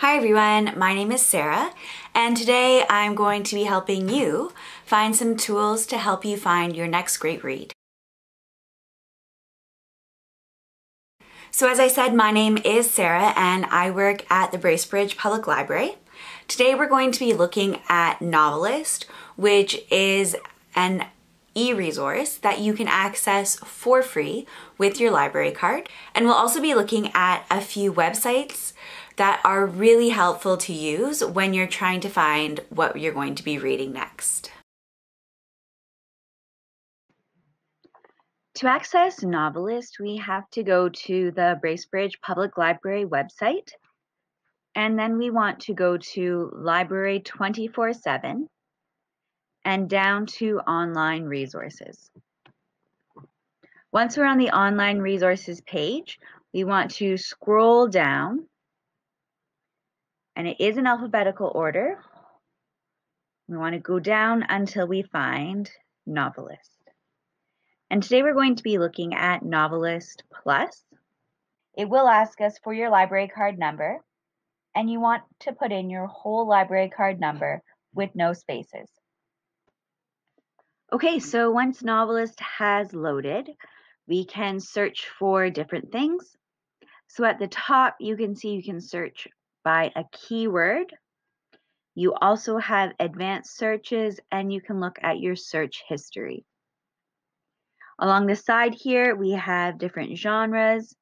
Hi everyone, my name is Sarah, and today I'm going to be helping you find some tools to help you find your next great read. So as I said, my name is Sarah and I work at the Bracebridge Public Library. Today we're going to be looking at Novelist, which is an e-resource that you can access for free with your library card. And we'll also be looking at a few websites that are really helpful to use when you're trying to find what you're going to be reading next. To access Novelist, we have to go to the Bracebridge Public Library website, and then we want to go to Library 24 7 and down to Online Resources. Once we're on the Online Resources page, we want to scroll down and it is in alphabetical order. We want to go down until we find Novelist. And today we're going to be looking at Novelist Plus. It will ask us for your library card number, and you want to put in your whole library card number with no spaces. Okay, so once Novelist has loaded, we can search for different things. So at the top, you can see you can search by a keyword. You also have advanced searches and you can look at your search history. Along the side here, we have different genres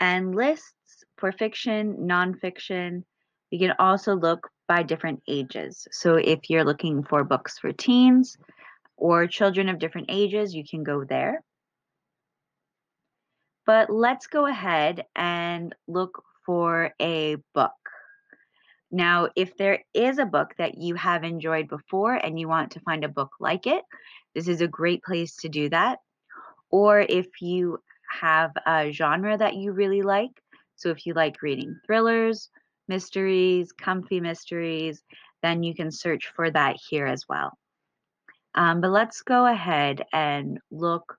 and lists for fiction, nonfiction. You can also look by different ages. So if you're looking for books for teens or children of different ages, you can go there. But let's go ahead and look for a book. Now, if there is a book that you have enjoyed before and you want to find a book like it, this is a great place to do that. Or if you have a genre that you really like, so if you like reading thrillers, mysteries, comfy mysteries, then you can search for that here as well. Um, but let's go ahead and look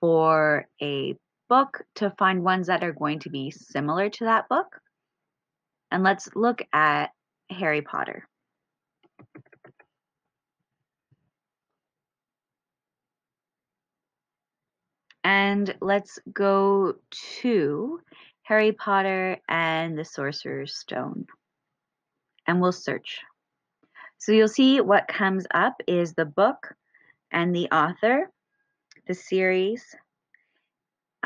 for a book to find ones that are going to be similar to that book. And let's look at Harry Potter. And let's go to Harry Potter and the Sorcerer's Stone. And we'll search. So you'll see what comes up is the book and the author, the series,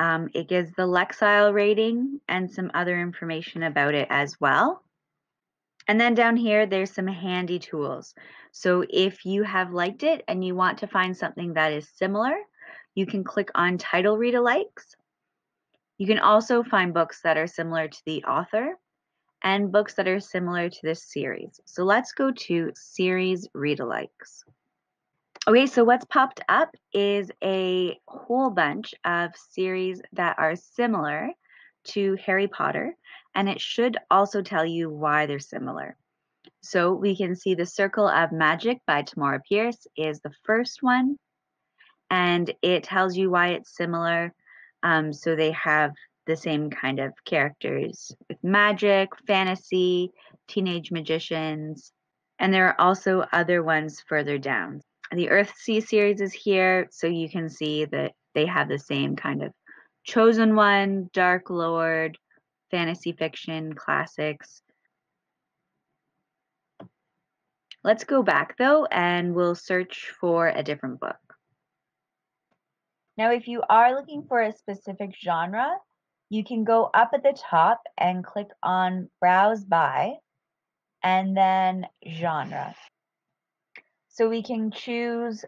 um, it gives the Lexile rating and some other information about it as well. And then down here, there's some handy tools. So if you have liked it and you want to find something that is similar, you can click on title read alikes. You can also find books that are similar to the author and books that are similar to this series. So let's go to series read alikes. Okay, so what's popped up is a whole bunch of series that are similar to Harry Potter, and it should also tell you why they're similar. So we can see The Circle of Magic by Tamora Pierce is the first one, and it tells you why it's similar. Um, so they have the same kind of characters with magic, fantasy, teenage magicians, and there are also other ones further down the Earthsea series is here, so you can see that they have the same kind of Chosen One, Dark Lord, fantasy fiction, classics. Let's go back though and we'll search for a different book. Now, if you are looking for a specific genre, you can go up at the top and click on Browse By and then Genre. So we can choose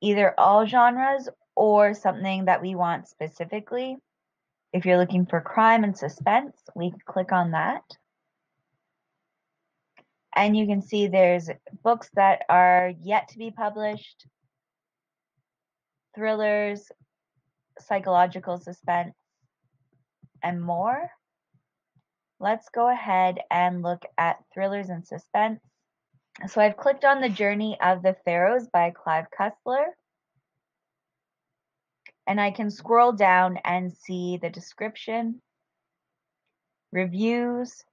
either all genres or something that we want specifically. If you're looking for crime and suspense, we click on that. And you can see there's books that are yet to be published, thrillers, psychological suspense, and more. Let's go ahead and look at thrillers and suspense. So I've clicked on The Journey of the Pharaohs by Clive Cussler. And I can scroll down and see the description, reviews,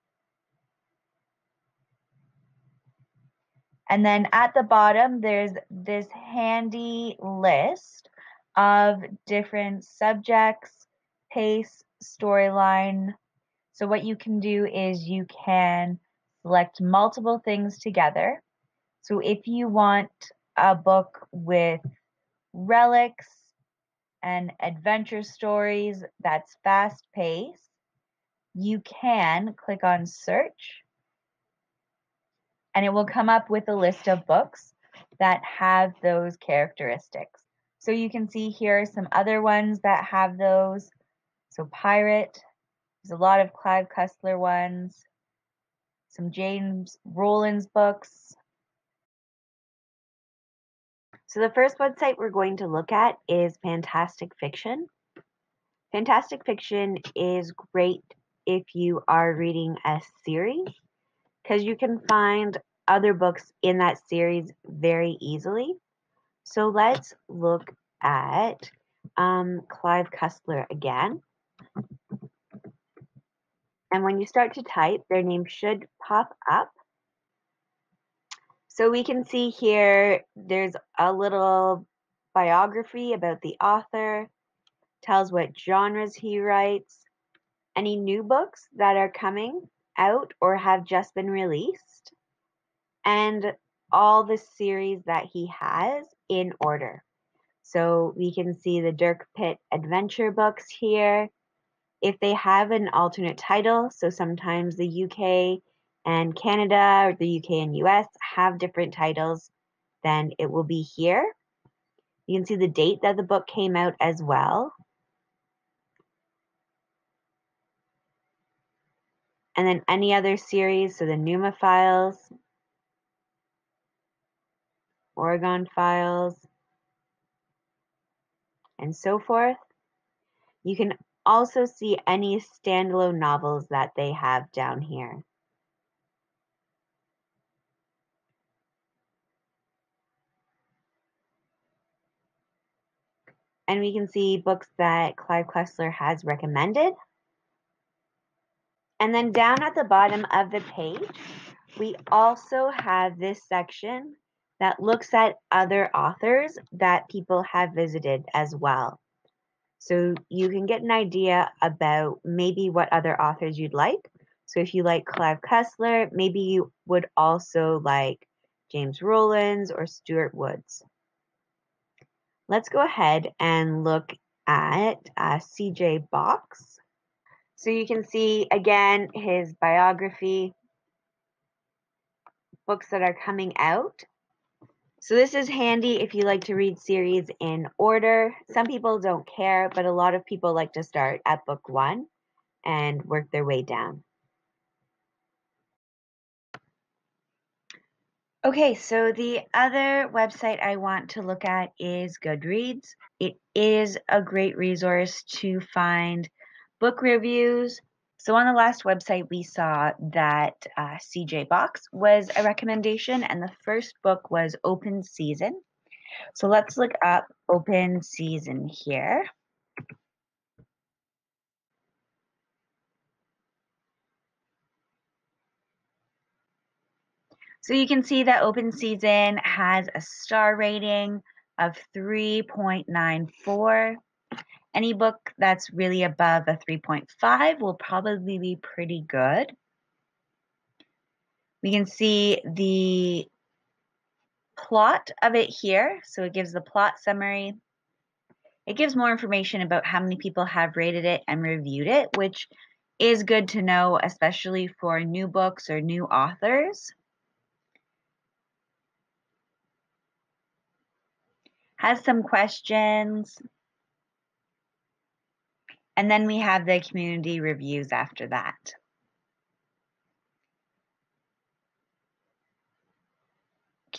And then at the bottom, there's this handy list of different subjects, pace, storyline. So what you can do is you can select multiple things together. So if you want a book with relics and adventure stories that's fast paced, you can click on search and it will come up with a list of books that have those characteristics. So you can see here are some other ones that have those. So Pirate, there's a lot of Clive Cussler ones, some James Rollins books. So the first website we're going to look at is Fantastic Fiction. Fantastic Fiction is great if you are reading a series because you can find other books in that series very easily. So let's look at um, Clive Cussler again. And when you start to type, their name should pop up. So we can see here there's a little biography about the author, tells what genres he writes, any new books that are coming out or have just been released, and all the series that he has in order. So we can see the Dirk Pitt adventure books here. If they have an alternate title, so sometimes the UK and Canada or the UK and US have different titles, then it will be here. You can see the date that the book came out as well. and then any other series, so the Numa files, Oregon files, and so forth. You can also see any standalone novels that they have down here. And we can see books that Clive Cussler has recommended. And then down at the bottom of the page, we also have this section that looks at other authors that people have visited as well. So you can get an idea about maybe what other authors you'd like. So if you like Clive Cussler, maybe you would also like James Rollins or Stuart Woods. Let's go ahead and look at uh, CJ Box. So you can see again his biography, books that are coming out. So this is handy if you like to read series in order. Some people don't care, but a lot of people like to start at book one and work their way down. Okay, so the other website I want to look at is Goodreads. It is a great resource to find book reviews. So on the last website, we saw that uh, CJ Box was a recommendation, and the first book was Open Season. So let's look up Open Season here. So you can see that Open Season has a star rating of 3.94. Any book that's really above a 3.5 will probably be pretty good. We can see the plot of it here. So it gives the plot summary. It gives more information about how many people have rated it and reviewed it, which is good to know, especially for new books or new authors. Has some questions. And then we have the community reviews after that.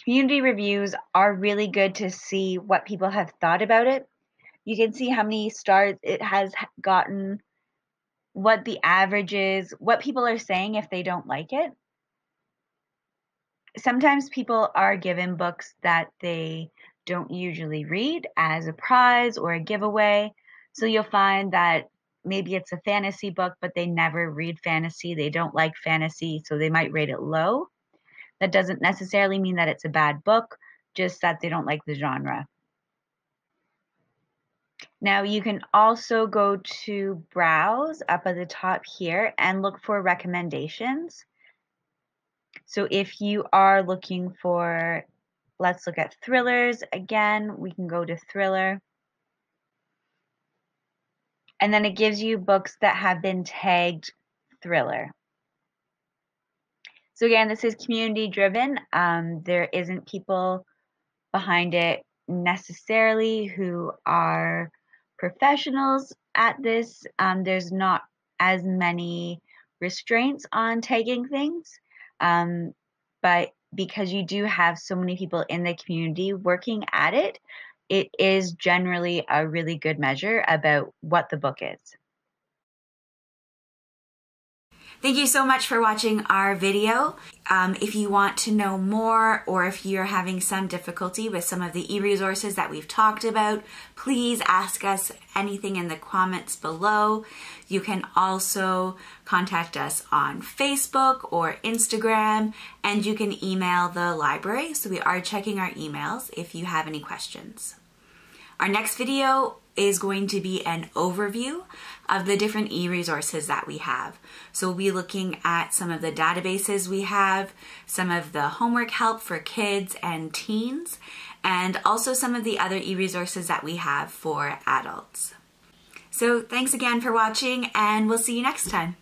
Community reviews are really good to see what people have thought about it. You can see how many stars it has gotten, what the average is, what people are saying if they don't like it. Sometimes people are given books that they don't usually read as a prize or a giveaway. So you'll find that maybe it's a fantasy book, but they never read fantasy. They don't like fantasy, so they might rate it low. That doesn't necessarily mean that it's a bad book, just that they don't like the genre. Now you can also go to browse up at the top here and look for recommendations. So if you are looking for, let's look at thrillers again, we can go to thriller. And then it gives you books that have been tagged thriller. So again, this is community driven. Um, there isn't people behind it necessarily who are professionals at this. Um, there's not as many restraints on tagging things, um, but because you do have so many people in the community working at it, it is generally a really good measure about what the book is. Thank you so much for watching our video. Um, if you want to know more or if you're having some difficulty with some of the e-resources that we've talked about, please ask us anything in the comments below. You can also contact us on Facebook or Instagram and you can email the library. So we are checking our emails if you have any questions. Our next video is going to be an overview of the different e-resources that we have. So we'll be looking at some of the databases we have, some of the homework help for kids and teens, and also some of the other e-resources that we have for adults. So thanks again for watching and we'll see you next time.